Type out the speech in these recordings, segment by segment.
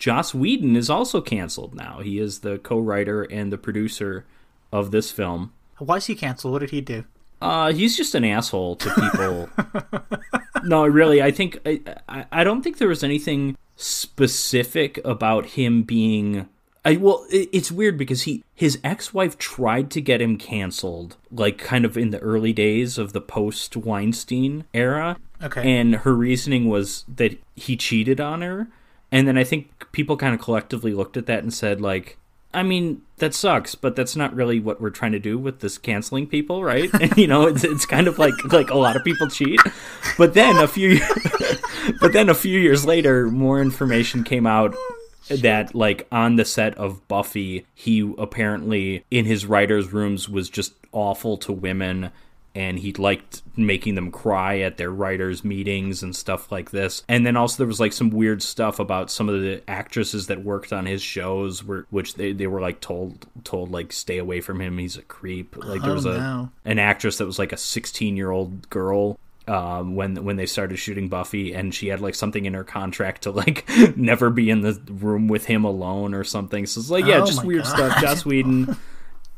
Joss Whedon is also canceled now. He is the co-writer and the producer of this film. Why is he canceled? What did he do? Uh, he's just an asshole to people. no, really, I think I, I, I don't think there was anything specific about him being. I well, it, it's weird because he his ex wife tried to get him canceled, like kind of in the early days of the post Weinstein era. Okay. And her reasoning was that he cheated on her, and then I think people kind of collectively looked at that and said like, I mean, that sucks, but that's not really what we're trying to do with this canceling people, right? And, you know, it's it's kind of like like a lot of people cheat. But then a few but then a few years later, more information came out that like on the set of Buffy, he apparently in his writers' rooms was just awful to women and he liked making them cry at their writers meetings and stuff like this and then also there was like some weird stuff about some of the actresses that worked on his shows were which they, they were like told told like stay away from him he's a creep like there was Oh, a no. an actress that was like a 16 year old girl um, when when they started shooting Buffy, and she had like something in her contract to like never be in the room with him alone or something. So it's like yeah, Oh just weird God. stuff. Joss Whedon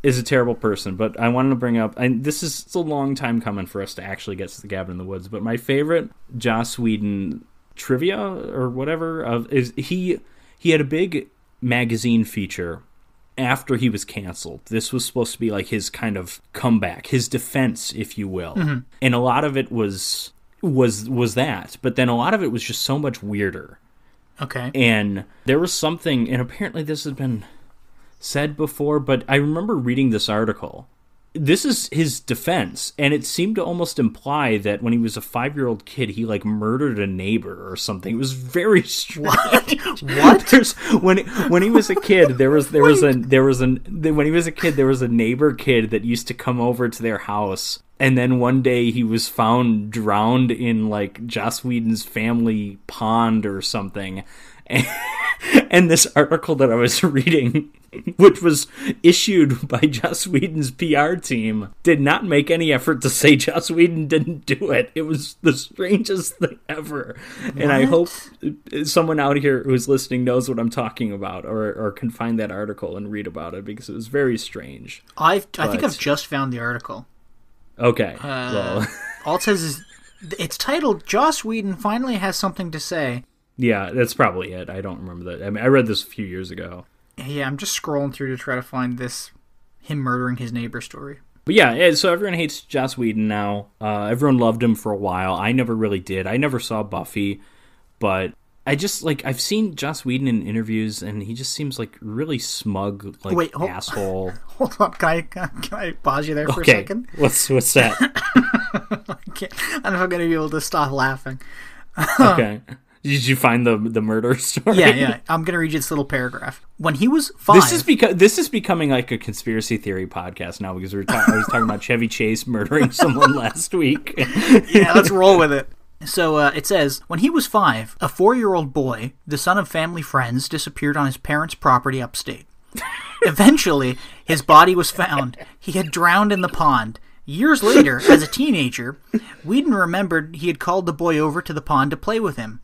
is a terrible person, but I wanted to bring up, and this is it's a long time coming for us to actually get to the Cabin in the Woods. But my favorite Joss Whedon trivia or whatever of is he he had a big magazine feature after he was canceled. This was supposed to be like his kind of comeback, his defense, if you will. Mm-hmm. And a lot of it was was was that, but then a lot of it was just so much weirder. Okay. And there was something, and apparently this has been said before, but I remember reading this article. This is his defense, and it seemed to almost imply that when he was a five year old kid, he like murdered a neighbor or something. It was very strange. What? There's, when when he was a kid, there was there was a there was an when he was a kid, there was a neighbor kid that used to come over to their house, and then one day he was found drowned in like Joss Whedon's family pond or something. And, and this article that I was reading, which was issued by Joss Whedon's PR team, did not make any effort to say Joss Whedon didn't do it. It was the strangest thing ever. And I hope someone out here who's listening knows what I'm talking about or, or can find that article and read about it because it was very strange. I've I think I've just found the article. Okay. Uh, well, All it says is it's titled Joss Whedon finally has something to say. Yeah, that's probably it. I don't remember that. I mean, I read this a few years ago. Yeah, I'm just scrolling through to try to find this him murdering his neighbor story. But yeah, so everyone hates Joss Whedon now. Uh, everyone loved him for a while. I never really did. I never saw Buffy, but I just like I've seen Joss Whedon in interviews, and he just seems like really smug, like Wait, hold- asshole. Hold on, can I, can I pause you there for a second? what's what's that? Okay. I don't know if I'm gonna be able to stop laughing. okay, did you find the the murder story? Yeah, yeah. I'm gonna read you this little paragraph. When he was five, This is because this is becoming like a conspiracy theory podcast now because we were ta- I was talking about Chevy Chase murdering someone last week. yeah, let's roll with it. So uh, it says, when he was five, a four-year-old boy, the son of family friends, disappeared on his parents' property upstate. Eventually, his body was found. He had drowned in the pond. Years later, as a teenager, Whedon remembered he had called the boy over to the pond to play with him.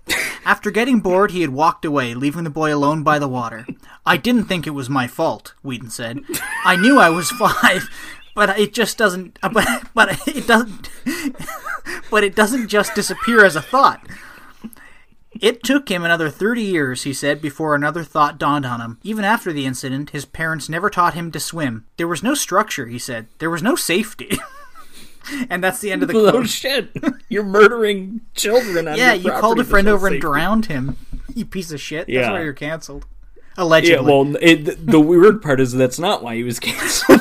After getting bored, he had walked away, leaving the boy alone by the water. I didn't think it was my fault, Whedon said. I knew I was five, but it just doesn't. But but it doesn't. But it doesn't just disappear as a thought. It took him another 30 years, he said, before another thought dawned on him. Even after the incident, his parents never taught him to swim. There was no structure, he said. There was no safety. and that's the end of the oh quote. shit! You're murdering children. On Yeah, you called a friend over and drowned him. You piece of shit. That's why you're canceled. Yeah, Allegedly. well, it, the weird part is that's not why he was canceled.